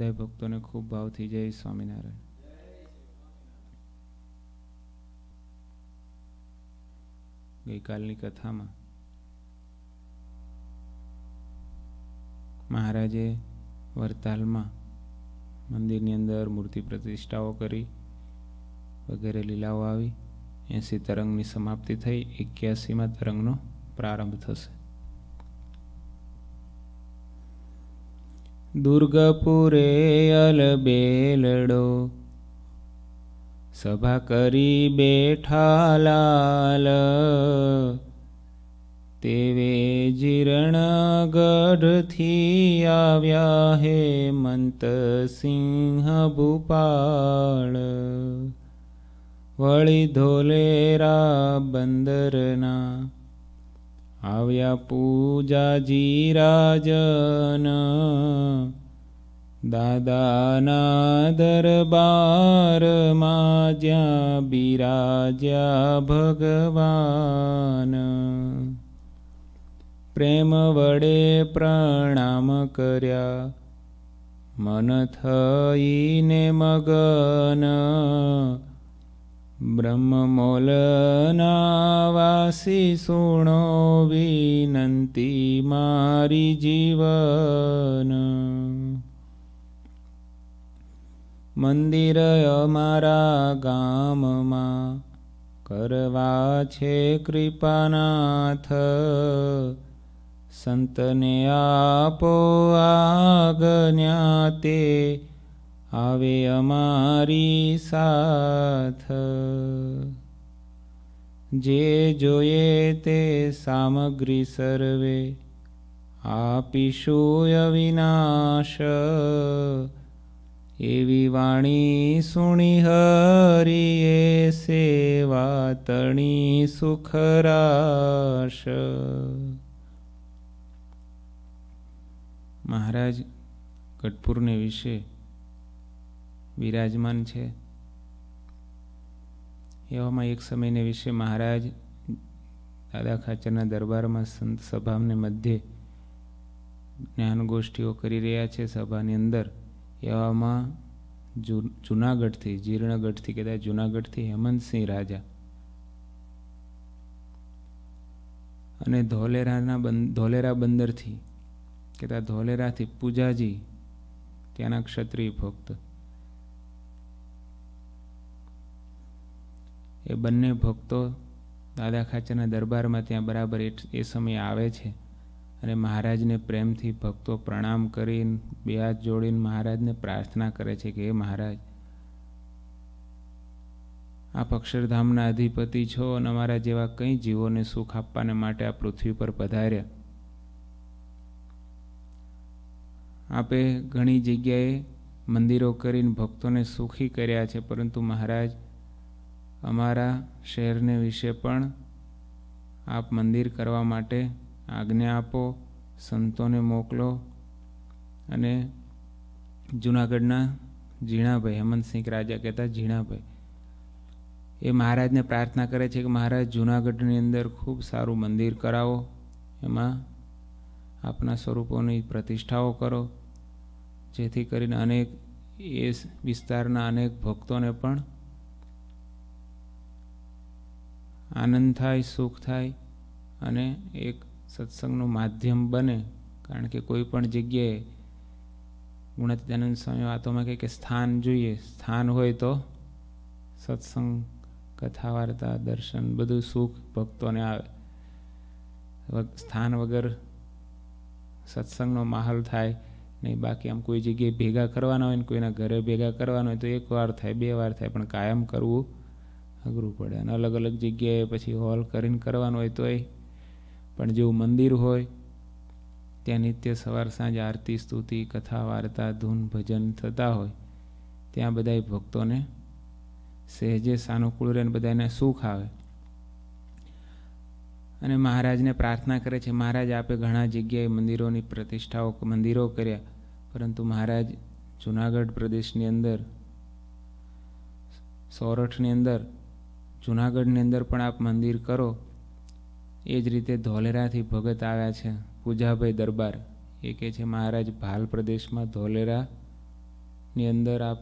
બધા ભક્તોને ખૂબ ભાવથી જય સ્વામિનારાયણ. ગઈકાલની કથામાં મહારાજે વરતાલમાં મંદિરની અંદર મૂર્તિ પ્રતિષ્ઠાઓ કરી, વગેરે લીલાઓ આવી, એંસી તરંગની સમાપ્તિ થઈ, એક્યાસીમાં તરંગનો પ્રારંભ થશે. દુર્ગપુરે અલબેલડો સભા કરી બેઠા લાલ. તેવે જીર્ણગઢથી આવ્યા હે મંત સિંહ ભૂપાળ. વળી ધોલેરા બંદરના આવ્યા પૂજાજી રાજન દાદાના દરબારમાં જ્યાં બિરાજ્યા ભગવાન. પ્રેમ વડે પ્રણામ કર્યા. મન થઈને મગન. બ્રહ્મમોલના વાસી સુણો વિનંતી મારી જીવન. મંદિર અમારા ગામમાં કરવા છે કૃપાનાથ. સંતને આપો આજ્ઞા તે આવે અમારી સાથ. જે જોઈએ તે સામગ્રી સર્વે, આપીશું અવિનાશ એવી વાણી સુણી હરિએ સેવા તણી સુખરાશ. મહારાજ, કટપુરને વિશે વિરાજમાન છે. એવામાં એક સમયને વિશે મહારાજ દાદા ખાચરના દરબારમાં સંત સભાને મધ્યે જ્ઞાન ગોષ્ઠીઓ કરી રહ્યા છે સભાની અંદર. એવામાં જુનાગઢથી, જીર્ણગઢથી, કદાચ જુનાગઢથી હેમંતસિંહ રાજા. અને ધોલેરાના ધોલેરા બંદરથી કહેતા ધોલેરાથી પૂજાજી, ત્યાંના ક્ષત્રિય ભક્ત. એ બંને ભક્તો દાદા ખાચરના દરબારમાં ત્યાં બરાબર એ સમયે આવે છે અને મહારાજને પ્રેમથી ભક્તો પ્રણામ કરીને, બે હાથ જોડીને મહારાજને પ્રાર્થના કરે છે કે, હે મહારાજ આપ અક્ષરધામના અધિપતિ છો અને અમારા જેવા કંઈ જીવોને સુખ આપવાને માટે આ પૃથ્વી પર પધાર્યા. આપે ઘણી જગ્યાએ મંદિરો કરીને ભક્તોને સુખી કર્યા છે, પરંતુ મહારાજ અમારા શહેરને વિશે પણ આપ મંદિર કરવા માટે આજ્ઞા આપો, સંતોને મોકલો અને જુનાગઢના ઝીણાભાઈ, હેમંતસિંહ રાજા કહેતા ઝીણાભાઈ. એ મહારાજને પ્રાર્થના કરે છે કે મહારાજ જુનાગઢની અંદર ખૂબ સારું મંદિર કરાવો, એમાં આપના સ્વરૂપોની પ્રતિષ્ઠાઓ કરો, જેથી કરીને અનેક એ વિસ્તારના અનેક ભક્તોને પણ આનંદ થાય સુખ થાય અને એક સત્સંગનું માધ્યમ બને. કારણ કે કોઈ પણ જગ્યાએ ગુણાતીતાનંદ સ્વામી વાતોમાં કહે કે સ્થાન જોઈએ. સ્થાન હોય તો સત્સંગ, કથા વાર્તા, દર્શન, બધું સુખ ભક્તોને આવે. સ્થાન વગર સત્સંગનો માહોલ થાય નહીં. બાકી આમ કોઈ જગ્યાએ ભેગા કરવાના હોય ને કોઈના ઘરે ભેગા કરવાના હોય તો એક વાર થાય, બે વાર થાય, પણ કાયમ કરવું અઘરું પડે અને અલગ અલગ જગ્યાએ પછી હોલ કરીને કરવાનું હોય તોય પણ જેવું મંદિર હોય, ત્યાં નિત્ય સવાર સાંજ આરતી, સ્તુતિ, કથા, વાર્તા, ધૂન, ભજન થતા હોય, ત્યાં બધા ભક્તોને સહેજે સાનુકૂળ રહે બધાને સુખ આવે. અને મહારાજને પ્રાર્થના કરે છે, મહારાજ, આપે ઘણા જગ્યાએ મંદિરોની પ્રતિષ્ઠાઓ, મંદિરો કર્યા, પરંતુ મહારાજ, જુનાગઢ પ્રદેશની અંદર, સોરઠની અંદર જુનાગઢની અંદર પણ આપ મંદિર કરો. એ જ રીતે ધોલેરાથી ભગત આવ્યા છે પૂજાભાઈ દરબાર. એ કહે છે, મહારાજ, ભાલ પ્રદેશમાં ધોલેરાની અંદર આપ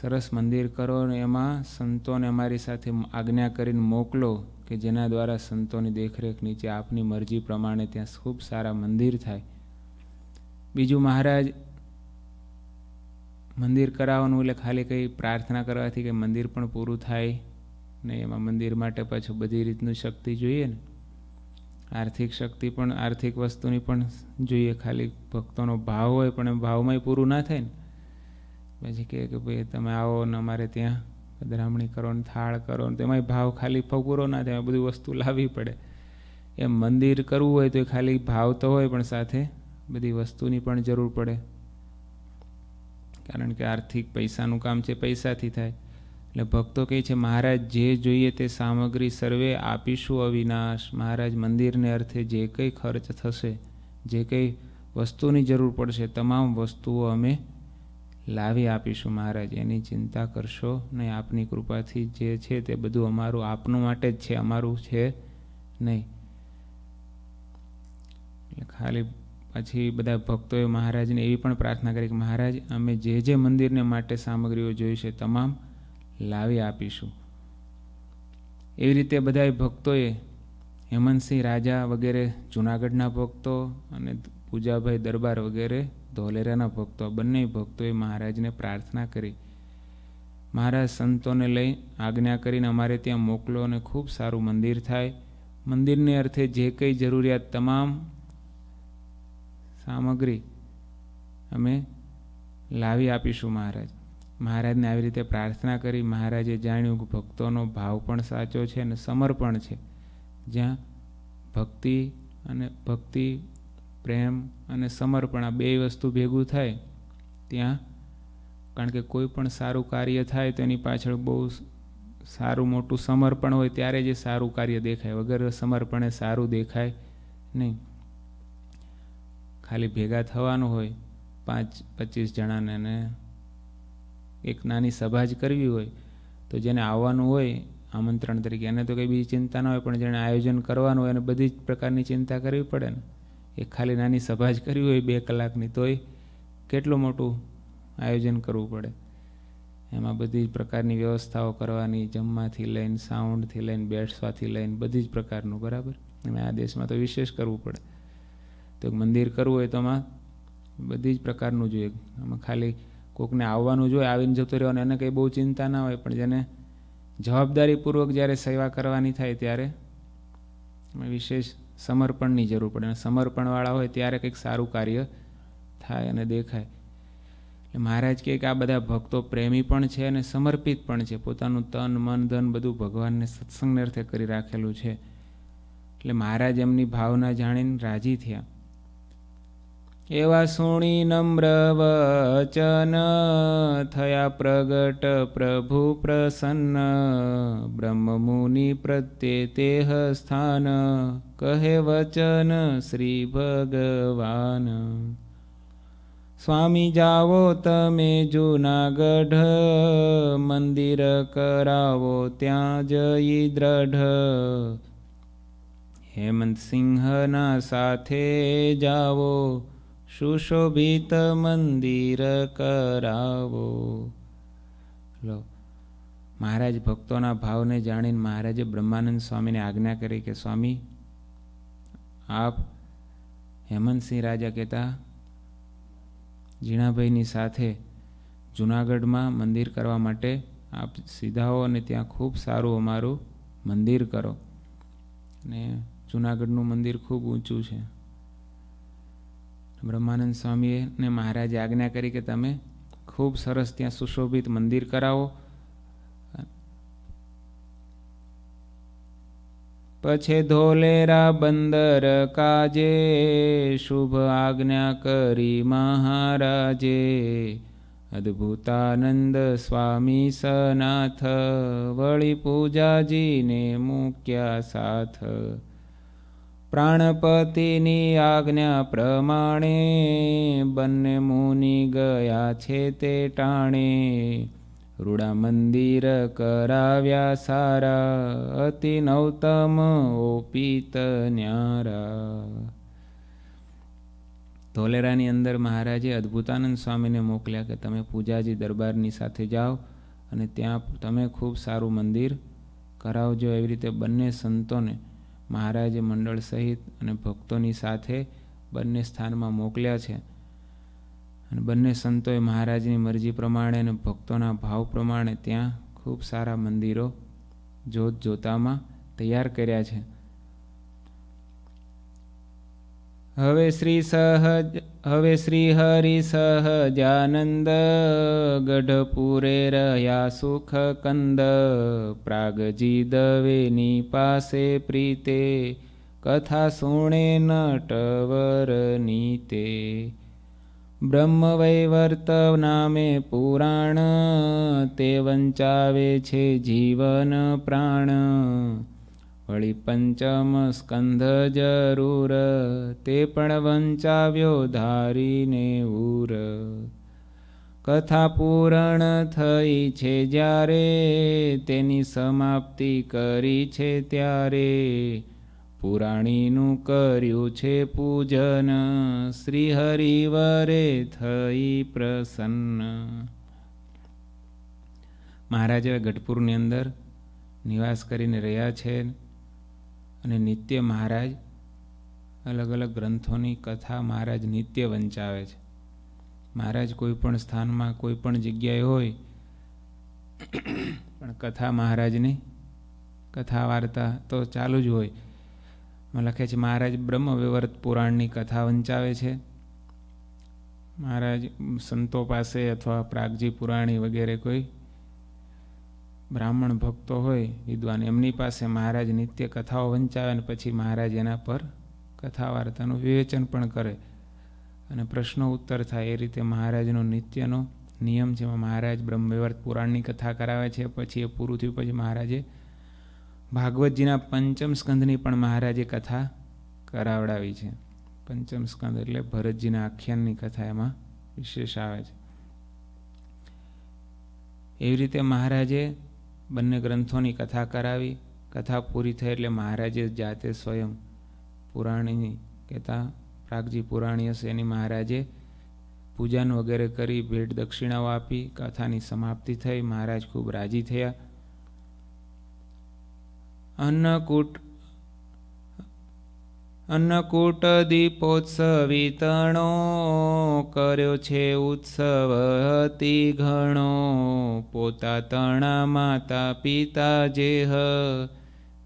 સરસ મંદિર કરો અને એમાં સંતોને અમારી સાથે આજ્ઞા કરીને મોકલો કે જેના દ્વારા સંતોની દેખરેખ નીચે આપની મરજી પ્રમાણે ત્યાં ખૂબ સારા મંદિર થાય. બીજું, મહારાજ મંદિર કરાવવાનું એટલે ખાલી કંઈ પ્રાર્થના કરવાથી કે મંદિર પણ પૂરું થાય ને એમાં મંદિર માટે પાછું બધી રીતનું શક્તિ જોઈએ ને. આર્થિક શક્તિ પણ, આર્થિક વસ્તુની પણ જોઈએ. ખાલી ભક્તોનો ભાવ હોય પણ એ ભાવમાંય પૂરું ના થાય ને. પછી કહે કે ભાઈ, તમે આવો ને અમારે ત્યાં પધરામણી કરો ને થાળ કરો ને તેમાંય ભાવ ખાલી પૂરો ના થાય, બધી વસ્તુ લાવવી પડે. એમ મંદિર કરવું હોય તો ખાલી ભાવ તો હોય પણ સાથે બધી વસ્તુની પણ જરૂર પડે. કારણ કે આર્થિક પૈસાનું કામ છે, પૈસાથી થાય. એટલે ભક્તો કહે છે, મહારાજ, જે જોઈએ તે સામગ્રી સર્વે આપીશું અવિનાશ. મહારાજ, મંદિરને અર્થે જે કંઈ ખર્ચ થશે, જે કંઈ વસ્તુની જરૂર પડશે, તમામ વસ્તુઓ અમે લાવી આપીશું મહારાજ. એની ચિંતા કરશો નહીં. આપની કૃપાથી જે છે તે બધું અમારું, આપનું માટે જ છે, અમારું છે નહીં. એટલે ખાલી પછી બધા ભક્તોએ મહારાજને એવી પણ પ્રાર્થના કરી કે, મહારાજ, અમે જે જે મંદિરને માટે સામગ્રીઓ જોઈ તમામ લાવી આપીશું. એવી રીતે બધાએ ભક્તોએ હેમંતસિંહ રાજા વગેરે, જુનાગઢના ભક્તો અને પૂજાભાઈ દરબાર વગેરે, ધોલેરાના ભક્તો બંને ભક્તોએ મહારાજને પ્રાર્થના કરી. મહારાજ સંતોને લઈ આજ્ઞા કરીને અમારે ત્યાં મોકલો અને ખૂબ સારું મંદિર થાય. મંદિરને અર્થે જે કંઈ જરૂરિયાત તમામ સામગ્રી અમે લાવી આપીશું મહારાજ. મહારાજને આવી રીતે પ્રાર્થના કરી મહારાજે જાણ્યું કે ભક્તોનો ભાવ પણ સાચો છે અને સમર્પણ છે. જ્યાં ભક્તિ અને ભક્તિ, પ્રેમ અને સમર્પણ આ બે વસ્તુ ભેગું થાય, ત્યાં કારણ કે કોઈ પણ સારું કાર્ય થાય તો એની પાછળ બહુ સારું મોટું સમર્પણ હોય ત્યારે જે સારું કાર્ય દેખાય. વગર સમર્પણે સારું દેખાય નહીં. ખાલી ભેગા થવાનું હોય, પાંચ, પચીસ જણાને ને એક નાની સભા જ કરવી હોય, તો જેને આવવાનું હોય, આમંત્રણ તરીકે. એને તો કંઈ બીજી ચિંતા ના હોય, પણ જેને આયોજન કરવાનું હોય, એને બધી જ પ્રકારની ચિંતા કરવી પડે ને. એ ખાલી નાની સભા જ કરવી હોય બે કલાકની, તોય કેટલું મોટું આયોજન કરવું પડે. એમાં બધી જ પ્રકારની વ્યવસ્થાઓ કરવાની, જમવાથી લઈને, સાઉન્ડથી લઈને, બેસવાથી લઈને, બધી જ પ્રકારનું, બરાબર? અને આ દેશમાં તો વિશેષ કરવું પડે. તો મંદિર કરવું હોય તો આમાં બધી જ પ્રકારનું જોઈએ. આમાં ખાલી કોકને આવવાનું જોઈએ આવીને જતો રહેવાનું, એને કંઈ બહુ ચિંતા ના હોય, પણ જેને જવાબદારીપૂર્વક જ્યારે સેવા કરવાની થાય ત્યારે વિશેષ સમર્પણની જરૂર પડે. અને સમર્પણવાળા હોય ત્યારે કંઈક સારું કાર્ય થાય અને દેખાય. એટલે મહારાજ કહે કે આ બધા ભક્તો પ્રેમી પણ છે અને સમર્પિત પણ છે. પોતાનું તન, મન, ધન બધું ભગવાનને સત્સંગને અર્થે કરી રાખેલું છે. એટલે મહારાજ એમની ભાવના જાણીને રાજી થયા. એવા સુણી નમ્ર વચન થયા પ્રગટ પ્રભુ પ્રસન્ન. બ્રહ્મમુનિ પ્રત્યે તેહ સ્થાન. કહે વચન શ્રી ભગવાન. સ્વામી જાઓ તમે જુનાગઢ. મંદિર કરાવો ત્યાં જઈ દ્રઢ. હેમંતસિંહના સાથે જાવો સુશોભિત મંદિર કરાવો લો મહારાજ ભક્તોના ભાવને જાણીને મહારાજે બ્રહ્માનંદ સ્વામીને આજ્ઞા કરી કે સ્વામી આપ હેમંતસિંહ રાજા કહેતા ઝીણાભાઈની સાથે જુનાગઢમાં મંદિર કરવા માટે આપ સીધાઓ અને ત્યાં ખૂબ સારું અમારું મંદિર કરો ને જુનાગઢનું મંદિર ખૂબ ઊંચું છે। બ્રહ્માનંદ સ્વામીએ ને મહારાજે આજ્ઞા કરી કે તમે ખૂબ સરસ ત્યાં સુશોભિત મંદિર કરાવો. પછી ધોલેરા બંદર કાજે શુભ આજ્ઞા કરી મહારાજે. અદ્ભુતાનંદ સ્વામી સનાથ વળી પૂજાજીને મૂક્યા સાથ. પ્રાણપતિની આજ્ઞા પ્રમાણે બંને મુનિ ગયા છે તે ટાણે. રૂડા મંદિર કરાવ્યા સારા, અતિ નવતમ ઓપિત ન્યારા. ધોલેરાની અંદર મહારાજે અદ્ભુતાનંદ સ્વામીને મોકલ્યા કે તમે પૂજાજી દરબારની સાથે જાઓ અને ત્યાં તમે ખૂબ સારું મંદિર કરાવજો એવી રીતે બંને સંતોને મહારાજે મંડળ સહિત અને ભક્તોની સાથે બંને સ્થાનમાં મોકલ્યા છે. અને બંને સંતોએ મહારાજની મરજી પ્રમાણે અને ભક્તોના ભાવ પ્રમાણે ત્યાં ખૂબ સારા મંદિરો જોત જોતામાં તૈયાર કર્યા છે. હવે શ્રી સહજ, હવે શ્રી હરિ સહજાનંદ, ગઢપુરે રહ્યા સુખ કંદ પ્રાગજી દવેની પાસે પ્રીતે, કથા સુણે નટવર નીતે. બ્રહ્મવૈવર્ત નામે પુરાણ, તે વંચાવે છે જીવન પ્રાણ. વળી પંચમ સ્કંધ જરૂર તે પણ વંચાવ્યો ધારીને ઉર કથા પૂરણ થઈ છે જ્યારે તેની સમાપ્તિ કરી છે ત્યારે પુરાણીનું કર્યું છે પૂજન શ્રી હરિવરે થઈ પ્રસન્ન। મહારાજ ગઢપુરની અંદર નિવાસ કરીને રહ્યા છે અને નિત્ય મહારાજ અલગ અલગ ગ્રંથોની કથા મહારાજ નિત્ય વંચાવે છે. મહારાજ કોઈ પણ સ્થાનમાં, કોઈ પણ જગ્યાએ હોય, પણ કથા મહારાજની કથા વાર્તા તો ચાલુ જ હોય. લખે છે, મહારાજ બ્રહ્મ વિવર્ત પુરાણની કથા વંચાવે છે. મહારાજ સંતો પાસે અથવા પ્રાગજી પુરાણી વગેરે કોઈ બ્રાહ્મણ ભક્તો હોય, વિદ્વાન, એમની પાસે મહારાજ નિત્ય કથાઓ વંચાવે અને પછી મહારાજ એના પર કથા વાર્તાનું વિવેચન પણ કરે. અને પ્રશ્નો ઉત્તર થાય એ રીતે મહારાજનો નિત્યનો નિયમ છે મહારાજ બ્રહ્મવ્યવર્ત પુરાણની કથા કરાવે છે, પછી એ પૂરું થયું, પછી મહારાજે ભાગવતજીના પંચમ સ્કંદની પણ મહારાજે કથા કરાવડાવી છે. પંચમ સ્કંદ એટલે ભરતજીના આખ્યાનની કથા એમાં વિશેષ આવે છે. એવી રીતે મહારાજે બંને ગ્રંથોની કથા કરાવી. કથા પૂરી થઈ એટલે મહારાજે જાતે સ્વયં પુરાણીની કહેતા પ્રાગજી પુરાણી હશે. એની મહારાજે પૂજન વગેરે કરી ભેટ દક્ષિણાઓ આપી. કથાની સમાપ્તિ થઈ. મહારાજ ખૂબ રાજી થયા. અન્નકૂટ અન્નકૂટ દીપોત્સવી તણો કર્યો છે ઉત્સવ અતિ ઘણો. પોતા તણા માતા પિતા જે હ,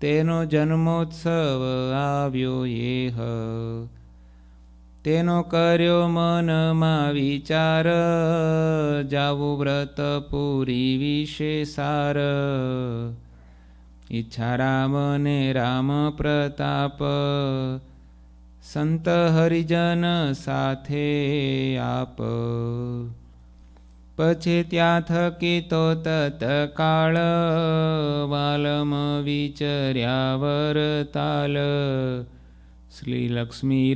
તેનો જન્મોત્સવ આવ્યો એ હ. તેનો કર્યો મનમાં વિચાર, જાવું વ્રત પૂરી વિશે સાર. ઈચ્છા રામ ને રામ પ્રતાપ સંત હરિજન સાથે આપ. પછી ત્યાં થકી તો તત્કાળ વાલમ વિચર્યા વરતાલ. શ્રી લક્ષ્મી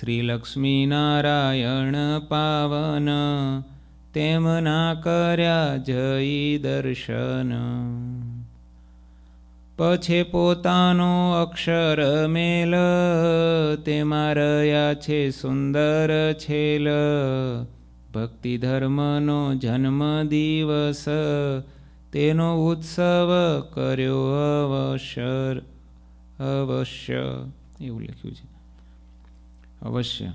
શ્રી લક્ષ્મીનારાયણ પાવન, તેમના કર્યા જય દર્શન. પછી પોતાનો અક્ષર મેલ તેમાં રહ્યા છે સુંદર છેલ. ભક્તિ ધર્મનો જન્મ દિવસ, તેનો ઉત્સવ કર્યો અવસર, અવશ્ય. એવું લખ્યું છે. અવશ્ય.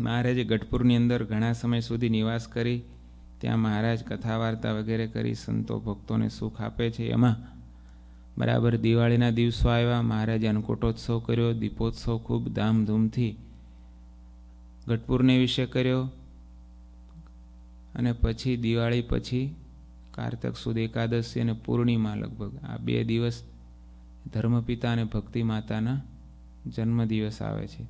મહારાજે ગઢપુરની અંદર ઘણા સમય સુધી નિવાસ કરી ત્યાં મહારાજ કથા વાર્તા વગેરે કરી સંતો ભક્તોને સુખ આપે છે. એમાં બરાબર દિવાળીના દિવસો આવ્યા. મહારાજે અન્નકૂટોત્સવ કર્યો, દીપોત્સવ ખૂબ ધામધૂમથી ગઢપુરને વિશે કર્યો અને પછી દિવાળી પછી કારતક સુદ એકાદશી અને પૂર્ણિમા લગભગ આ બે દિવસ ધર્મપિતા અને ભક્તિ માતાના જન્મદિવસ આવે છે.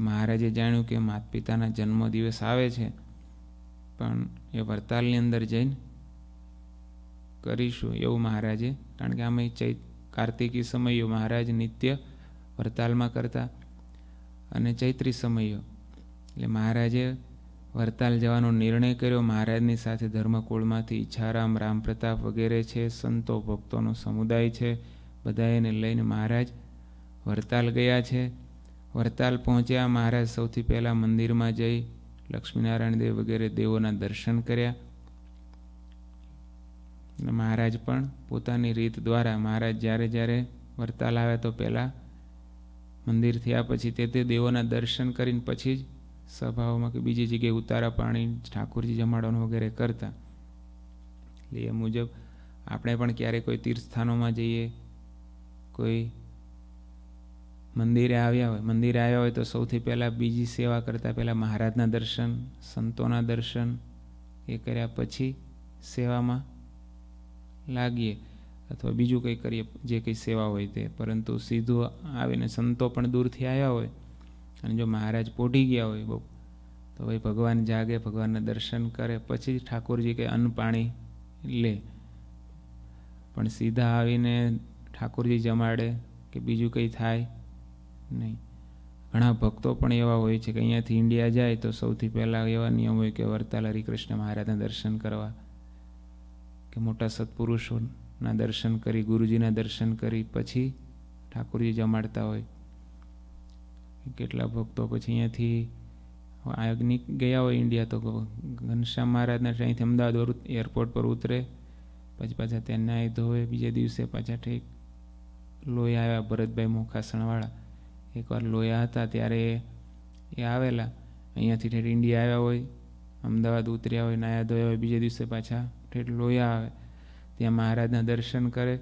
મહારાજે જાણ્યું કે માત પિતાના જન્મદિવસ આવે છે. પણ એ વરતાલની અંદર જઈને કરીશું એવું મહારાજે. કારણ કે આમાં ચૈત કાર્તિકી સમયો મહારાજ નિત્ય વરતાલમાં કરતા અને ચૈત્રી સમયો. એટલે મહારાજે વરતાલ જવાનો નિર્ણય કર્યો. મહારાજની સાથે ધર્મકુળમાંથી ઈચ્છારામ રામ પ્રતાપ વગેરે છે, સંતો, ભક્તોનો સમુદાય છે બધા એને લઈને મહારાજ વરતાલ ગયા છે. વરતાલ પહોંચ્યા. મહારાજ સૌથી પહેલાં મંદિરમાં જઈ લક્ષ્મીનારાયણ દેવ વગેરે દેવોના દર્શન કર્યા. મહારાજ પણ પોતાની રીત દ્વારા મહારાજ જ્યારે જ્યારે વરતાલ આવ્યા તો પહેલાં મંદિર થયા પછી તે તે દેવોના દર્શન કરીને પછી જ સભાઓમાં કે બીજી જગ્યાએ ઉતારા પાણી ઠાકોરજી જમાડવાનું વગેરે કરતા. એટલે એ મુજબ આપણે પણ ક્યારેક કોઈ તીર્થસ્થાનોમાં જઈએ, કોઈ મંદિરે આવ્યા હોય. મંદિરે આવ્યા હોય તો સૌથી પહેલાં બીજી સેવા કરતાં પહેલાં મહારાજના દર્શન, સંતોના દર્શન એ કર્યા પછી સેવામાં લાગીએ અથવા બીજું કંઈ કરીએ, જે કંઈ સેવા હોય તે. પરંતુ સીધું આવીને સંતો પણ દૂરથી આવ્યા હોય અને જો મહારાજ પોઢી ગયા હોય બહુ, તો ભાઈ ભગવાન જાગે, ભગવાનના દર્શન કરે, પછી ઠાકોરજી કંઈ અન્ન પાણી લે. પણ સીધા આવીને ઠાકોરજી જમાડે કે બીજું કંઈ થાય નહીં. ઘણા ભક્તો પણ એવા હોય છે કે અહીંયાથી ઇન્ડિયા જાય તો સૌથી પહેલાં એવા નિયમ હોય કે વરતાલ હરિકૃષ્ણ મહારાજના દર્શન કરવા. કે મોટા સત્પુરુષોના દર્શન કરી, ગુરુજીના દર્શન કરી, પછી ઠાકોરજી જમાડતા હોય. કેટલા ભક્તો પછી અહીંયાથી આગની ગયા હોય ઇન્ડિયા તો ઘનશ્યામ મહારાજના અહીંથી અમદાવાદ એરપોર્ટ પર ઉતરે. પછી પાછા ત્યાં નાહી ધોવે, બીજે દિવસે પાછા ઠીક લોહી આવ્યા ભરતભાઈ મોખાસણવાળા. એકવાર લોયા હતા ત્યારે એ આવેલા. અહીંયાથી ઠેઠ ઇન્ડિયા આવ્યા હોય, અમદાવાદ ઉતર્યા હોય, નાયા ધોયા હોય, બીજે દિવસે પાછા ઠેઠ લોયા આવે. ત્યાં મહારાજના દર્શન કરે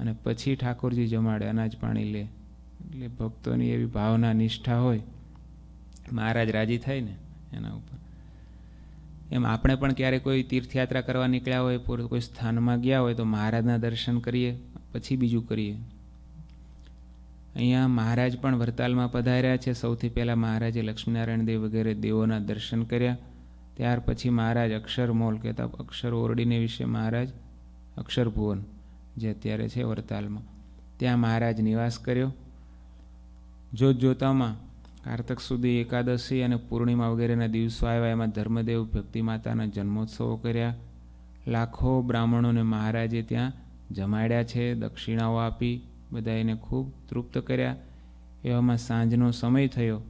અને પછી ઠાકોરજી જમાડે અનાજ પાણી લે. એટલે ભક્તોની એવી ભાવના, નિષ્ઠા હોય. મહારાજ રાજી થાય ને એના ઉપર. એમ આપણે પણ ક્યારે કોઈ તીર્થયાત્રા કરવા નીકળ્યા હોય કોઈ સ્થાનમાં ગયા હોય તો મહારાજના દર્શન કરીએ, પછી બીજું કરીએ. અહીંયા મહારાજ પણ વરતાલમાં પધાર્યા છે. સૌથી પહેલાં મહારાજે લક્ષ્મીનારાયણ દેવ વગેરે દેવોના દર્શન કર્યા. ત્યાર પછી મહારાજ અક્ષર મોલ કહેતા અક્ષર ઓરડીને વિશે મહારાજ અક્ષર ભુવન, જે અત્યારે છે વરતાલમાં. ત્યાં મહારાજ નિવાસ કર્યો. જોત જોતામાં કારતક સુધી એકાદશી અને પૂર્ણિમા વગેરેના દિવસો આવ્યા. એમાં ધર્મદેવ ભક્તિ માતાના જન્મોત્સવો કર્યા. લાખો બ્રાહ્મણોને મહારાજે ત્યાં જમાડ્યા છે, દક્ષિણાઓ આપી. બધા એને ખૂબ તૃપ્ત કર્યા. એવામાં સાંજનો સમય થયો.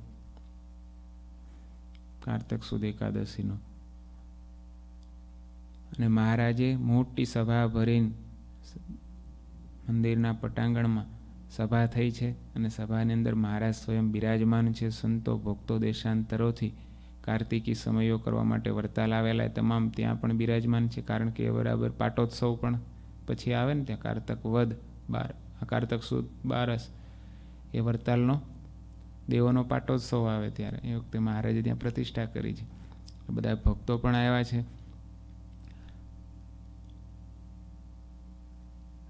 કારતક સુદ એકાદશીનો. અને મહારાજે મોટી સભા ભરીને મંદિરના પટાંગણમાં સભા થઈ છે અને સભાની અંદર મહારાજ સ્વયં બિરાજમાન છે, સંતો, ભક્તો, દેશાંતરોથી કાર્તિકી સમયો કરવા માટે વરતાલ આવેલા તમામ ત્યાં પણ બિરાજમાન છે, કારણ કે બરાબર પાટોત્સવ પણ પછી આવે ને ત્યાં કારતક વધ બાર. કારતક સુદ બારસ એ વરતાલનો દેવોનો પાટોત્સવ આવે ત્યારે. એ વખતે મહારાજે ત્યાં પ્રતિષ્ઠા કરી છે. બધા ભક્તો પણ આવ્યા છે.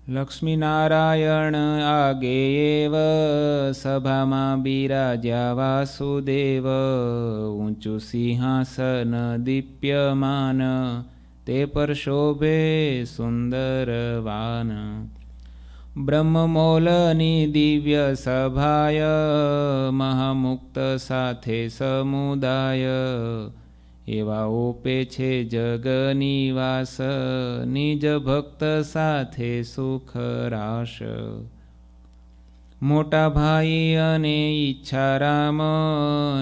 લક્ષ્મીનારાયણ આગે એવ, સભામાં બિરાજ્યા વાસુદેવ, ઊંચું સિંહાસન દીપ્યમાન, તે પર શોભે સુંદરવાન બ્રહ્મમોલની દિવ્ય સભાય મહામુક્ત સાથે સમુદાય. એવા ઓપે છે જગનિવાસ નિજ ભક્ત સાથે સુખ રાશ મોટા ભાઈ અને ઈચ્છારામ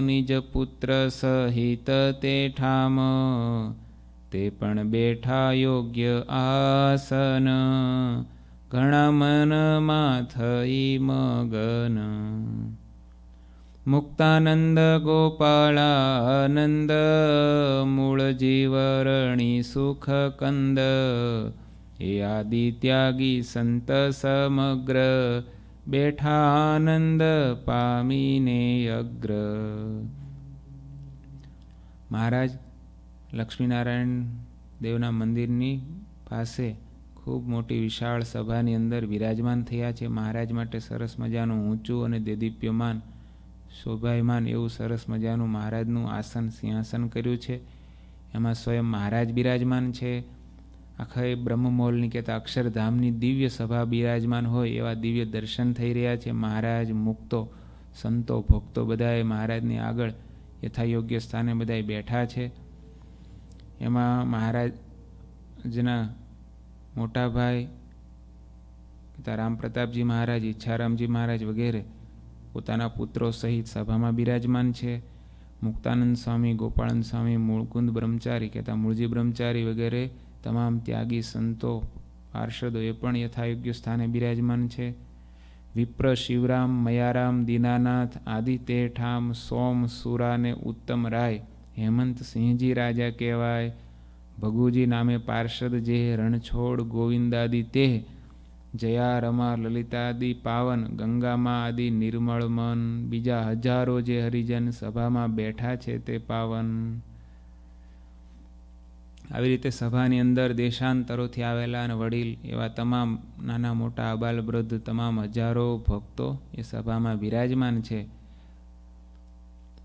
નિજ પુત્ર સહિત તે ઠામ. તે પણ બેઠા યોગ્ય આસન. ઘણા મનમાં થઈ મગન. મુક્તાનંદ ગોપાળાનંદ મૂળ જીવરણી સુખ કંદ એ આદિ ત્યાગી સંત સમગ્ર બેઠા આનંદ પામીને અગ્ર. મહારાજ, લક્ષ્મીનારાયણ દેવના મંદિરની પાસે ખૂબ મોટી વિશાળ સભાની અંદર વિરાજમાન થયા છે. મહારાજ માટે સરસ મજાનું ઊંચું અને દેદીપ્યમાન, શોભાયમાન એવું સરસ મજાનું મહારાજનું આસન સિંહાસન કર્યું છે. એમાં સ્વયં મહારાજ બિરાજમાન છે. આખા એ બ્રહ્મમોલની કહેતા અક્ષરધામની દિવ્ય સભા બિરાજમાન હોય એવા દિવ્ય દર્શન થઈ રહ્યા છે. મહારાજ, મુક્તો, સંતો, ભક્તો બધાએ મહારાજની આગળ યથાયોગ્ય સ્થાને બધાએ બેઠા છે. એમાં મહારાજના મોટા ભાઈ પિતા રામ પ્રતાપજી મહારાજ, ઈચ્છારામજી મહારાજ વગેરે પોતાના પુત્રો સહિત સભામાં બિરાજમાન છે. મુક્તાનંદ સ્વામી ગોપાળન સ્વામી, મૂળકુંદ બ્રહ્મચારી કહેતા મૂળજી બ્રહ્મચારી વગેરે તમામ ત્યાગી સંતો, પાર્ષદો એ પણ યથાયોગ્ય સ્થાને બિરાજમાન છે. વિપ્ર, શિવરામ, મયારામ, દીનાનાથ આદિત્ય ઠામ સોમ, સુરા ને ઉત્તમ રાય, હેમંત સિંહજી રાજા કહેવાય. ભગુજી નામે પાર્ષદ જે રણછોડ ગોવિંદાદિ તે, જયા રમા લલિતાદિ પાવન, ગંગામાં આદિ નિર્મળ મન, બીજા હજારો જે હરિજન સભામાં બેઠા છે તે પાવન. આવી રીતે સભાની અંદર દેશાંતરોથી આવેલા અને વડીલ એવા તમામ નાના મોટા અબાલ વૃદ્ધ તમામ હજારો ભક્તો એ સભામાં બિરાજમાન છે.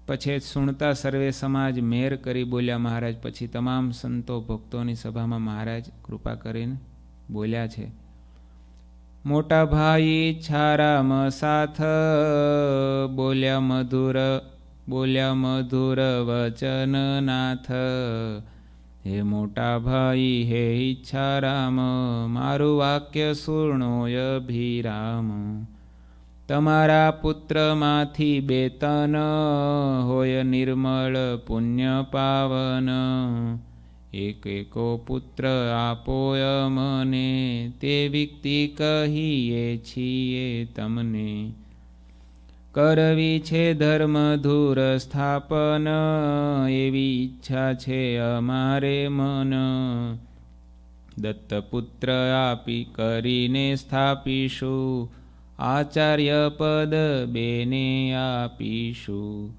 પછી સુણતા સર્વે સમાજ મેર કરી બોલ્યા મહારાજ. પછી તમામ સંતો ભક્તોની સભામાં મહારાજ કૃપા કરીને બોલ્યા છે. મોટા ભાઈ છારામ સાથ, બોલ્યા મધુર બોલ્યા મધુર વચન નાથ હે મોટા ભાઈ, હે ઈચ્છારામ, મારું વાક્ય સુર્ણોય ભીરામ તમારા પુત્રમાંથી બેતન હોય નિર્મળ પુણ્ય પાવન. એક એકો પુત્ર આપોય મને, તે વ્યક્તિ કહીએ છીએ તમને. કરવી છે ધર્મ ધૂર સ્થાપન, એવી ઈચ્છા છે અમારે મન. દત્તપુત્ર આપી કરીને સ્થાપીશું આચાર્ય પદ બેને આપીશું.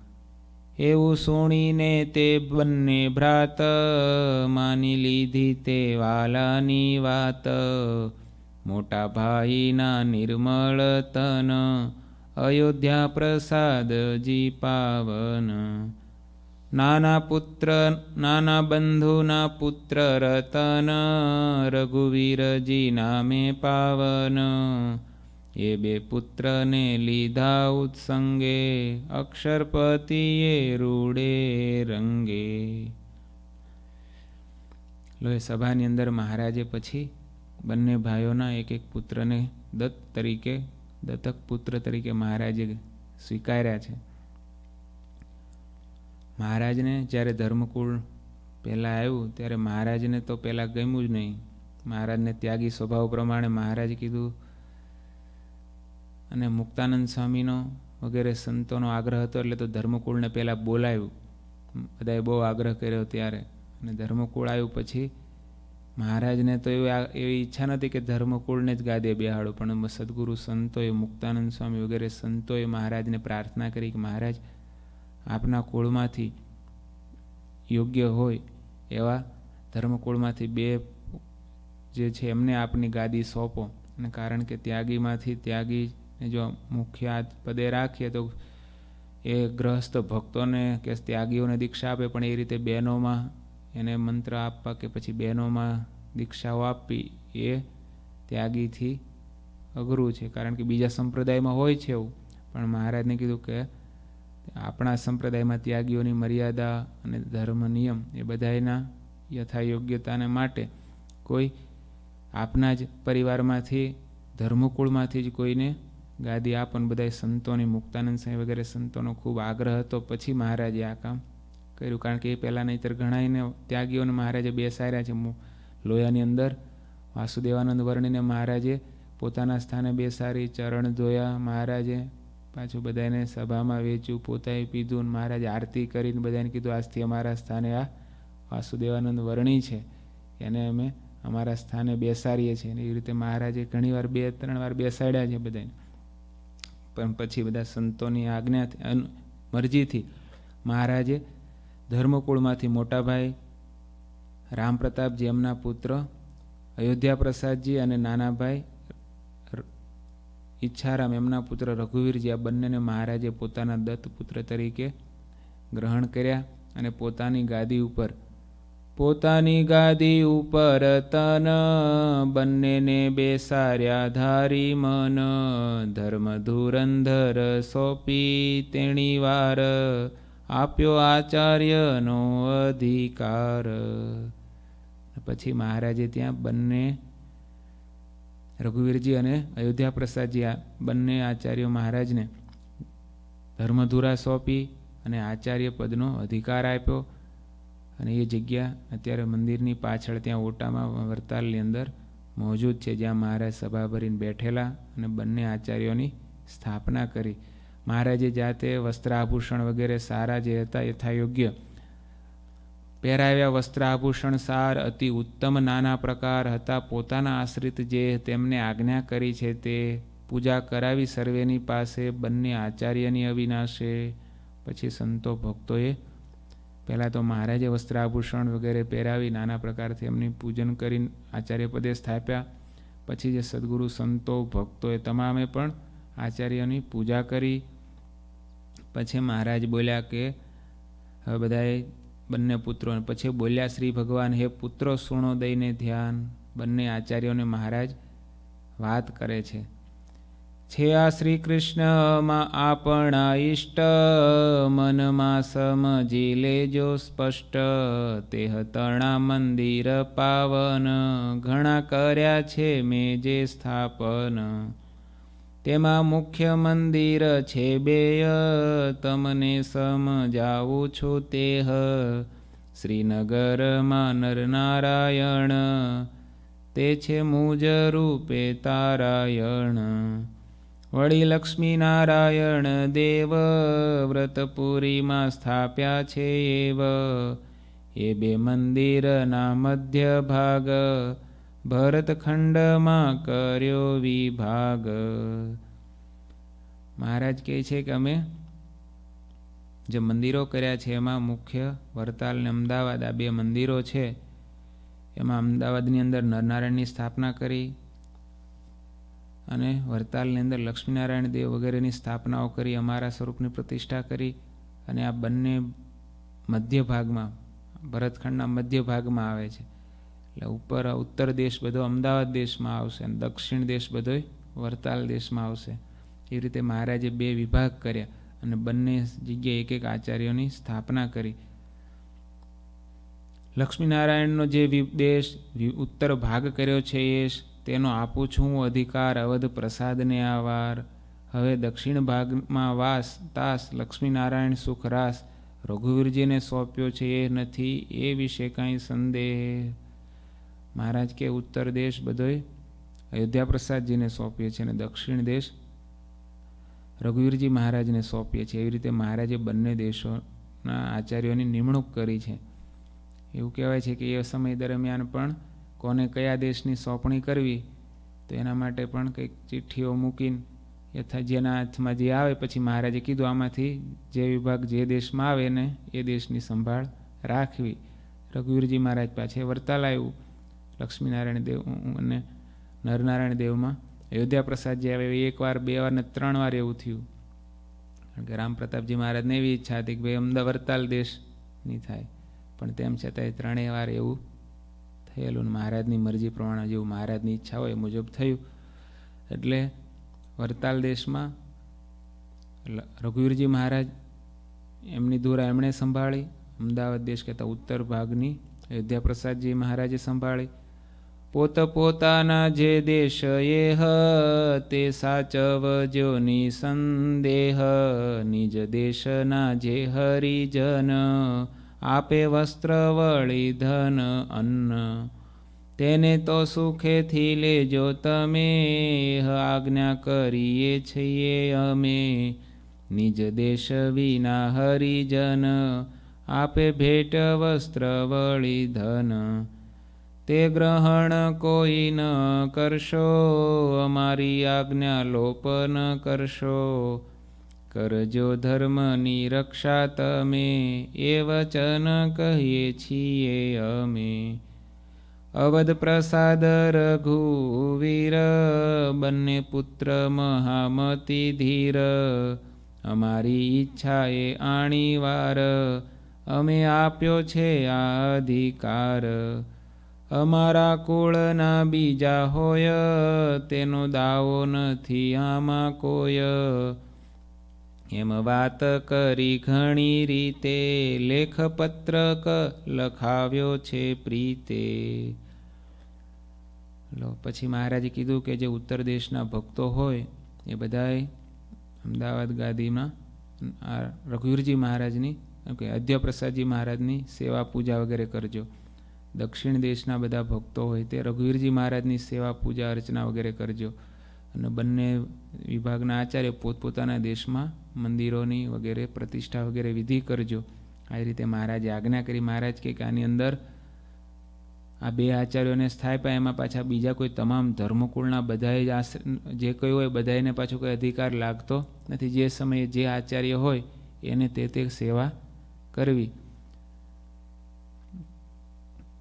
એવું સુણીને તે બંને ભ્રાત માની લીધી તે વાલાની વાત. મોટા ભાઈના નિર્મળ તન, અયોધ્યા પ્રસાદજી પાવન. નાના પુત્ર, નાના બંધુના પુત્ર રતન, રઘુવીરજી નામે પાવન. એ બે પુત્રને લીધા ઉત્સંગે, અક્ષરપતિએ રૂડે રંગે. લો, એ સભાની અંદર મહારાજે પછી બંને ભાઈઓના એક એક પુત્રને દત્ત તરીકે, દત્તક પુત્ર તરીકે મહારાજે સ્વીકાર્યા છે. મહારાજને જ્યારે ધર્મકુળ પહેલાં આવ્યું, ત્યારે મહારાજને તો પહેલાં ગમ્યું જ નહીં. મહારાજને ત્યાગી સ્વભાવ પ્રમાણે મહારાજ કીધું અને મુક્તાનંદ સ્વામીનો વગેરે સંતોનો આગ્રહ હતો એટલે તો ધર્મકુળને પહેલાં બોલાવ્યું. બધાએ બહુ આગ્રહ કર્યો ત્યારે. અને ધર્મકુળ આવ્યું પછી મહારાજને તો એવી એવી ઈચ્છા નથી કે ધર્મકુળને જ ગાદે બેહાડો, પણ સદગુરુ સંતોએ, મુક્તાનંદ સ્વામી વગેરે સંતોએ મહારાજને પ્રાર્થના કરી કે મહારાજ, આપના કુળમાંથી યોગ્ય હોય એવા ધર્મકુળમાંથી બે જે છે એમને આપની ગાદી સોંપો. અને કારણ કે ત્યાગીમાંથી ત્યાગીને જો મુખ્ય પદે રાખીએ તો એ ગ્રહસ્થ ભક્તોને કે ત્યાગીઓને દીક્ષા આપે, પણ એ રીતે બહેનોમાં એને મંત્ર આપવા કે પછી બહેનોમાં દીક્ષાઓ આપવી એ ત્યાગીથી અઘરું છે. કારણ કે બીજા સંપ્રદાયમાં હોય છે એવું. પણ મહારાજને કીધું કે આપણા સંપ્રદાયમાં ત્યાગીઓની મર્યાદા અને ધર્મ નિયમ એ બધાના યથાયોગ્યતાને માટે કોઈ આપના જ પરિવારમાંથી, ધર્મકુળમાંથી જ કોઈને ગાદી આ પણ બધા સંતોની, મુક્તાનંદ સાંઈ વગેરે સંતોનો ખૂબ આગ્રહ હતો. પછી મહારાજે આ કામ કર્યું. કારણ કે એ પહેલાં નહીંતર ઘણાઈને ત્યાગીઓને મહારાજે બેસાડ્યા છે. લોયાની અંદર વાસુદેવાનંદ વર્ણીને મહારાજે પોતાના સ્થાને બેસાડી, ચરણ ધોયા. મહારાજે પાછું બધાને સભામાં વેચ્યું, પોતાએ પીધું મહારાજે આરતી કરીને બધાને કીધું, આજથી અમારા સ્થાને આ વાસુદેવાનંદ વર્ણી છે. એને અમે અમારા સ્થાને બેસાડીએ છીએ. એવી રીતે મહારાજે ઘણીવાર બે, ત્રણ વાર બેસાડ્યા છે બધાને પણ પછી બધા સંતોની આજ્ઞાથી મરજીથી મહારાજે ધર્મકુળમાંથી મોટાભાઈ રામપ્રતાપજી એમના પુત્ર અયોધ્યા પ્રસાદજી અને નાનાભાઈ ઈચ્છારામ એમના પુત્ર રઘુવીરજી આ બંનેને મહારાજે પોતાના દત્ત પુત્ર તરીકે ગ્રહણ કર્યા અને પોતાની ગાદી ઉપર પોતાની ગાદી ઉપર તન, બંનેને બેસાર્યા ધારી મન. ધર્મ ધુરંધર સોંપી તેણી વાર, આપ્યો આચાર્યનો અધિકાર. પછી મહારાજે ત્યાં બંને, રઘુવીરજી અને અયોધ્યા પ્રસાદજી આ બંને આચાર્યો મહારાજને ધર્મધુરા સોંપી અને આચાર્ય પદનો અધિકાર આપ્યો. અને એ જગ્યા અત્યારે મંદિરની પાછળ ત્યાં ઓટામાં વરતાલની અંદર મોજૂદ છે. જ્યાં મહારાજ સભા ભરીને બેઠેલા અને બંને આચાર્યોની સ્થાપના કરી. મહારાજે જાતે વસ્ત્રાભૂષણ વગેરે સારા જે હતા યથાયોગ્ય પહેરાવ્યા. વસ્ત્રાભૂષણ સાર અતિ ઉત્તમ નાના પ્રકાર હતા. પોતાના આશ્રિત જે તેમને આજ્ઞા કરી છે તે પૂજા કરાવી. સર્વેની પાસે બંને આચાર્યની અવિનાશે. પછી સંતો ભક્તોએ પહેલાં તો મહારાજે વસ્ત્રાભૂષણ વગેરે પહેરાવી નાના પ્રકારથી એમની પૂજન કરી આચાર્ય પદે સ્થાપ્યા. પછી જે સદગુરુ સંતો, ભક્તોએ તમામે પણ આચાર્યની પૂજા કરી. પછી મહારાજ બોલ્યા કે, હવે બધાએ બંને પુત્રો પછી બોલ્યા, શ્રી ભગવાન, હે પુત્રો, સુણો દઈને ધ્યાન. બંને આચાર્યોને મહારાજ વાત કરે છે. છે આ શ્રી કૃષ્ણમાં આપણા ઈષ્ટ મનમાં સમજી લેજો સ્પષ્ટ. તે તણા મંદિર પાવન ઘણા કર્યા છે મેં જે સ્થાપન. તેમાં મુખ્ય મંદિર છે બેય, તમને સમજાવું છું તે શ્રીનગરમાં નરનારાયણ, તે છે મુજ રૂપે તારાયણ. વળી લક્ષ્મીનારાયણ દેવ વ્રતપુરીમાં સ્થાપ્યા છે એવ. એ બે મંદિરના મધ્ય ભાગ ભરતખંડમાં કર્યો વિભાગ. મહારાજ કહે છે કે અમે જે મંદિરો કર્યા છે, એમાં મુખ્ય વરતાલ ને અમદાવાદ, આ બે મંદિરો છે, એમાં અમદાવાદની અંદર નરનારાયણની સ્થાપના કરી અને વરતાલની અંદર લક્ષ્મીનારાયણ દેવ વગેરેની સ્થાપનાઓ કરી, અમારા સ્વરૂપની પ્રતિષ્ઠા કરી અને આ બંને મધ્ય ભાગમાં ભરતખંડના મધ્ય ભાગમાં આવે છે. એટલે ઉપર, ઉત્તર દેશ બધો અમદાવાદ દેશમાં આવશે અને દક્ષિણ દેશ બધો વરતાલ દેશમાં આવશે. એ રીતે મહારાજે બે વિભાગ કર્યા અને બંને જગ્યાએ એક એક આચાર્યોની સ્થાપના કરી. લક્ષ્મીનારાયણનો જે દેશ ઉત્તર ભાગ કર્યો છે એ તેનો આપું છું અધિકાર, અવધ પ્રસાદને આવાર. હવે દક્ષિણ ભાગમાં વાસ, તાસ, લક્ષ્મીનારાયણ સુખ રાસ. રઘુવીરજીને સોંપ્યો છે એ નથી, એ વિશે કાંઈ સંદેહ. મહારાજ કે ઉત્તર દેશ બધોય અયોધ્યા પ્રસાદજીને સોંપીએ છીએ અને દક્ષિણ દેશ રઘુવીરજી મહારાજને સોંપીએ છીએ એવી રીતે મહારાજે બંને દેશોના આચાર્યોની નિમણૂક કરી છે. એવું કહેવાય છે કે એ સમય દરમિયાન પણ કોને કયા દેશની સોંપણી કરવી, તો એના માટે પણ કંઈક ચિઠ્ઠીઓ મૂકીને યથા જેના હાથમાં જે આવે, પછી મહારાજે કીધું આમાંથી જે વિભાગ જે દેશમાં આવે ને એ દેશની સંભાળ રાખવી. રઘુવીરજી મહારાજ પાસે વરતાલ આવ્યું. લક્ષ્મીનારાયણ દેવ અને નરનારાયણ દેવમાં અયોધ્યા પ્રસાદજી આવે એક વાર, બે વાર ને ત્રણ વાર એવું થયું. કારણ કે રામ પ્રતાપજી મહારાજને એવી ઈચ્છા હતી કે ભાઈ અમદાવાદ વરતાલ દેશની થાય. પણ તેમ છતાંય ત્રણેય વાર એવું થયેલું મહારાજની મરજી પ્રમાણે જેવું મહારાજની ઈચ્છા હોય મુજબ થયું. એટલે વરતાલ દેશમાં રઘુવીરજી મહારાજ એમની ધુરા એમણે સંભાળી, અમદાવાદ દેશ કહેતા ઉત્તર ભાગની અયોધ્યા પ્રસાદજી મહારાજે સંભાળી. પોત પોતાના જે દેશ એ તે સાચવજો નિસંદેહ નિજ દેશના જે હરિજન. આપે વસ્ત્ર વળી ધન, અન્ન. તેને તો સુખેથી લેજો તમે, આજ્ઞા કરીએ છીએ અમે. નિજ દેશ વિના હરિજન, આપે ભેટ વસ્ત્ર વળી ધન. તે ગ્રહણ કોઈ ન કરશો, અમારી આજ્ઞા લોપ ન કરશો. કરજો ધર્મની રક્ષા તમે, એ વચન કહીએ છીએ અમે. અવધ પ્રસાદ રઘુવીર, બંને પુત્ર મહામતી ધીર. અમારી ઈચ્છા એ આણી વાર, અમે આપ્યો છે આ અધિકાર. અમારા કુળના બીજા હોય, તેનો દાવો નથી આમાં કોઈ. એમ વાત કરી ઘણી રીતે લેખપત્રક લખાવ્યો છે પ્રીતે. પછી મહારાજે કીધું કે જે ઉત્તર દેશના ભક્તો હોય, એ બધાએ અમદાવાદ ગાદીમાં, આ રઘુવીરજી મહારાજની કે અધ્યપ્રસાદજી મહારાજની સેવા પૂજા વગેરે કરજો. દક્ષિણ દેશના બધા ભક્તો હોય તે રઘુવીરજી મહારાજની સેવા પૂજા અર્ચના વગેરે કરજો. અને બંને વિભાગના આચાર્ય પોતપોતાના દેશમાં મંદિરોની વગેરે પ્રતિષ્ઠા વગેરે વિધિ કરજો. આ રીતે મહારાજે આજ્ઞા કરી, મહારાજ કે આની અંદર આ બે આચાર્યોને સ્થાપ્યા એમાં પાછા બીજા કોઈ તમામ ધર્મકુળના બધાએ જ જે કયું હોય બધાને પાછો કોઈ અધિકાર લાગતો નથી. જે સમયે જે આચાર્ય હોય એને તે તે સેવા કરવી.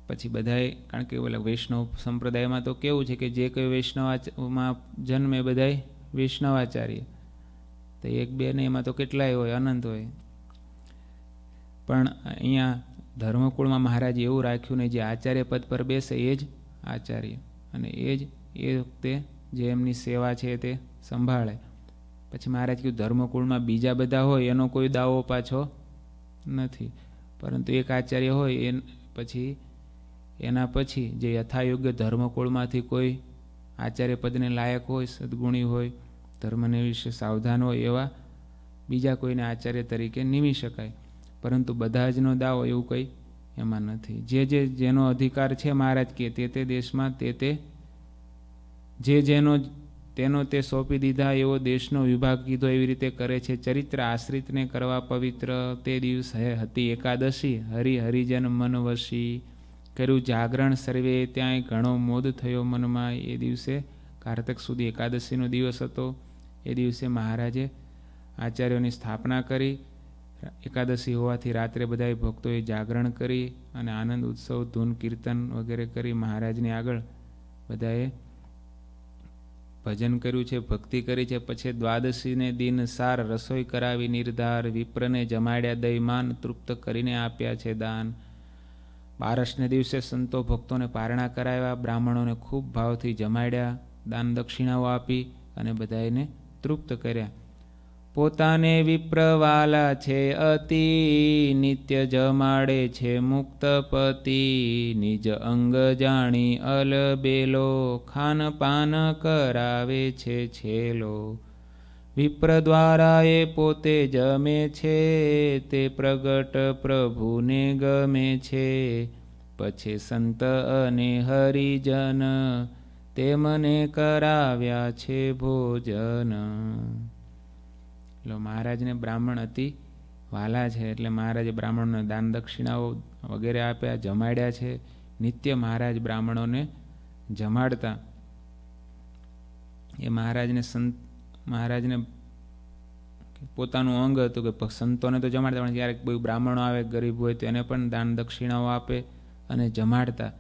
પછી બધાએ, કારણ કે પેલા વૈષ્ણવ સંપ્રદાયમાં તો કેવું છે કે જે કોઈ વૈષ્ણવમાં જન્મે બધાએ વૈષ્ણવાચાર્ય. તો એક બે ને એમાં તો કેટલાય હોય, અનંત હોય. પણ અહીંયા ધર્મકુળમાં મહારાજે એવું રાખ્યું ને જે આચાર્ય પદ પર બેસે એ જ આચાર્ય. અને એ જ, એ વખતે જે એમની સેવા છે તે સંભાળે. પછી મહારાજ કહ્યું, ધર્મકુળમાં બીજા બધા હોય, એનો કોઈ દાવો પાછો નથી. પરંતુ એક આચાર્ય હોય, એ પછી એના પછી જે યથાયોગ્ય ધર્મકુળમાંથી કોઈ આચાર્ય પદને લાયક હોય, સદગુણી હોય, ધર્મને વિશે સાવધાન હોય એવા બીજા કોઈને આચાર્ય તરીકે નિમી શકાય. પરંતુ બધા જનો દાવો એવું કંઈ એમાં નથી. જે જે જેનો અધિકાર છે મહારાજ કે તે તે દેશમાં તે તે જે જેનો તેનો તે સોંપી દીધા એવો દેશનો વિભાગ કીધો એવી રીતે કરે છે. ચરિત્ર આશ્રિતને કરવા પવિત્ર તે દિવસ હતી એકાદશી. હરિ હરિજન મન વશી કર્યું. જાગરણ સર્વે ત્યાંય ઘણો મોદ થયો મનમાં. એ દિવસે કારતક સુધી એકાદશીનો દિવસ હતો. એ દિવસે મહારાજે આચાર્યોની સ્થાપના કરી. એકાદશી હોવાથી રાત્રે બધાએ ભક્તોએ જાગરણ કરી અને આનંદ ઉત્સવ, ધૂન કીર્તન વગેરે કરી મહારાજની આગળ બધાએ ભજન કર્યું છે, ભક્તિ કરી છે. પછી દ્વાદશીને દિન સાર રસોઈ કરાવી, નિર્ધાર, વિપ્રને જમાડ્યા દયમાન તૃપ્ત કરીને આપ્યા છે દાન. બારસને દિવસે સંતો ભક્તોને પારણા કરાવ્યા, બ્રાહ્મણોને ખૂબ ભાવથી જમાડ્યા, દાન દક્ષિણાઓ આપી અને બધાને તૃપ્ત કર્યા. પોતાને વિપ્રવાલા છે, અતિ નિત્ય જમાડે છે, મુક્તપતિ, નિજ અંગ જાણી અલબેલો, ખાનપાન કરાવે છે, છેલો. વિપ્ર દ્વારા એ પોતે જમે છે, તે પ્રગટ પ્રભુને ગમે છે. પછી સંત અને હરિજન તેમને કરાવ્યા છે ભોજન. એટલે મહારાજને બ્રાહ્મણ હતી, વાલા છે, એટલે મહારાજે બ્રાહ્મણને દાન દક્ષિણાઓ વગેરે આપ્યા, જમાડ્યા છે. નિત્ય મહારાજ બ્રાહ્મણોને જમાડતા. એ મહારાજને સંત મહારાજને પોતાનું અંગ હતું કે સંતોને તો જમાડતા, પણ ક્યારેક કોઈ બ્રાહ્મણો આવે, ગરીબ હોય તો એને પણ દાન દક્ષિણાઓ આપે અને જમાડતા.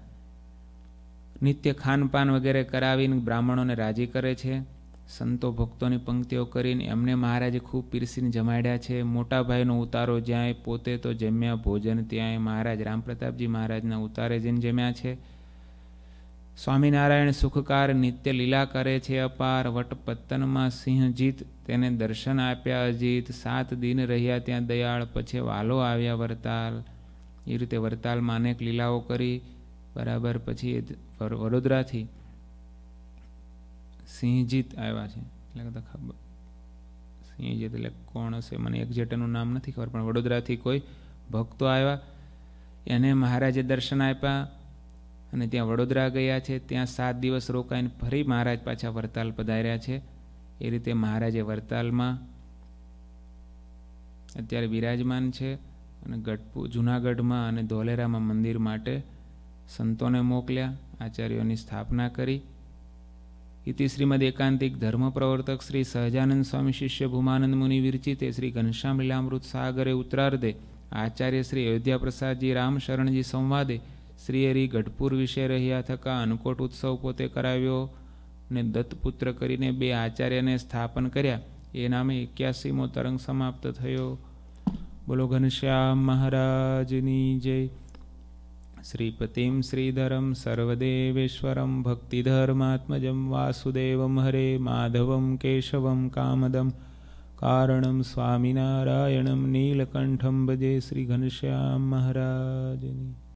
નિત્ય ખાનપાન વગેરે કરાવીને બ્રાહ્મણોને રાજી કરે છે. સંતો ભક્તોની પંક્તિઓ કરીને એમને મહારાજે ખૂબ પીરસીને જમાડ્યા છે. મોટા ભાઈનો ઉતારો જ્યાંય પોતે તો જમ્યા, ભોજન ત્યાંય મહારાજ રામપ્રતાપજી મહારાજના ઉતારે જઈને જમ્યા છે. સ્વામિનારાયણ સુખકાર નિત્ય લીલા કરે છે અપાર. વટપત્તનમાં સિંહજીત તેને દર્શન આપ્યા અજીત. સાત દિન રહ્યા ત્યાં દયાળ, પછી વાલો આવ્યા વરતાલ. એ રીતે વરતાલમાં અનેક લીલાઓ કરી. બરાબર, પછી વડોદરાથી સિંહજીત આવ્યા છે. એટલે ખબર સિંહજીત એટલે કોણ હશે? મને એક્ઝેક્ટ નામ નથી ખબર, પણ વડોદરાથી કોઈ ભક્તો આવ્યા. એને મહારાજે દર્શન આપ્યા. અને ત્યાં વડોદરા ગયા છે. ત્યાં સાત દિવસ રોકાઈને ફરી મહારાજ પાછા વરતાલ પધાર્યા છે. એ રીતે મહારાજે વરતાલમાં અત્યારે બિરાજમાન છે અને ગઢપુર જૂનાગઢમાં અને ધોલેરામાં મંદિર માટે સંતોને મોકલ્યા, આચાર્યોની સ્થાપના કરી. ઇતિ શ્રીમદ એકાંતિક ધર્મ પ્રવર્તક શ્રી સહજાનંદ સ્વામી શિષ્ય ભૂમાનંદ મુનિ વિરચિતે શ્રી ઘનશ્યામ લીલામૃત સાગરે ઉત્તરાર્ધે આચાર્ય શ્રી અયોધ્યા પ્રસાદજી રામ શરણજી સંવાદે શ્રી હરિ ગઢપુર વિશે રહ્યા થકા અનકોટ ઉત્સવ પોતે કરાવ્યો ને દત્તપુત્ર કરીને બે આચાર્યને સ્થાપન કર્યા. એ નામે એક્યાસીમો તરંગ સમાપ્ત થયો. બોલો, ઘનશ્યામ મહારાજની જય. શ્રીપતિમ શ્રીધરમ સર્વદેવેશ્વરમ ભક્તિધર્માત્મજમ વાસુદેવમ હરે માધવમ કેશવમ કામદમ. કારણમ સ્વામિનારાયણમ નીલકંઠમ. ભજે શ્રી ઘનશ્યામ મહારાજની.